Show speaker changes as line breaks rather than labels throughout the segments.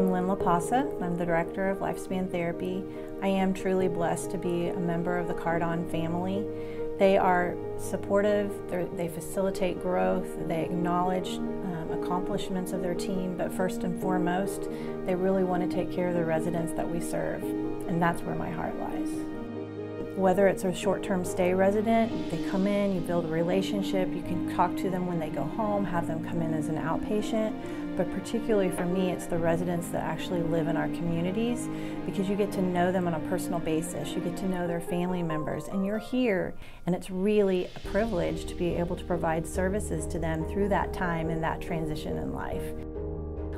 Lynn Lopossa. I'm the director of LifeSpan Therapy. I am truly blessed to be a member of the CarDon family. They are supportive, they facilitate growth, they acknowledge um, accomplishments of their team, but first and foremost, they really want to take care of the residents that we serve, and that's where my heart lies. Whether it's a short-term stay resident, they come in, you build a relationship, you can talk to them when they go home, have them come in as an outpatient, but particularly for me, it's the residents that actually live in our communities because you get to know them on a personal basis, you get to know their family members, and you're here, and it's really a privilege to be able to provide services to them through that time and that transition in life.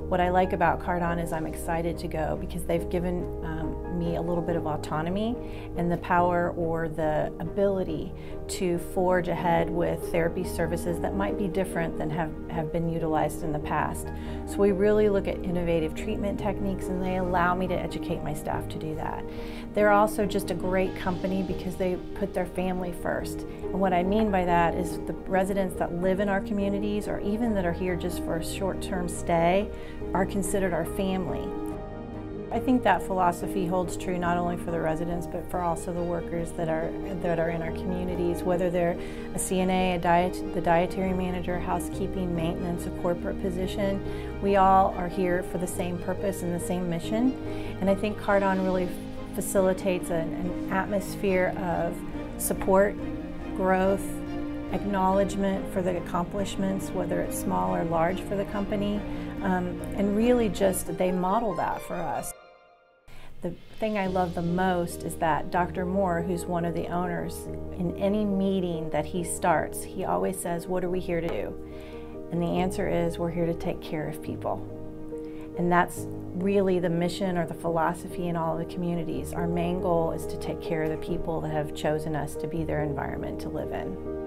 What I like about CarDon is I'm excited to go because they've given um, me a little bit of autonomy and the power or the ability to forge ahead with therapy services that might be different than have, have been utilized in the past. So we really look at innovative treatment techniques and they allow me to educate my staff to do that. They're also just a great company because they put their family first. And what I mean by that is the residents that live in our communities or even that are here just for a short-term stay are considered our family. I think that philosophy holds true not only for the residents but for also the workers that are that are in our communities, whether they're a CNA, a diet, the dietary manager, housekeeping, maintenance, a corporate position. We all are here for the same purpose and the same mission. And I think CarDon really facilitates an, an atmosphere of support, growth, acknowledgement for the accomplishments, whether it's small or large for the company, um, and really just they model that for us. The thing I love the most is that Dr. Moore, who's one of the owners, in any meeting that he starts, he always says, What are we here to do? And the answer is, We're here to take care of people. And that's really the mission or the philosophy in all of the communities. Our main goal is to take care of the people that have chosen us to be their environment to live in.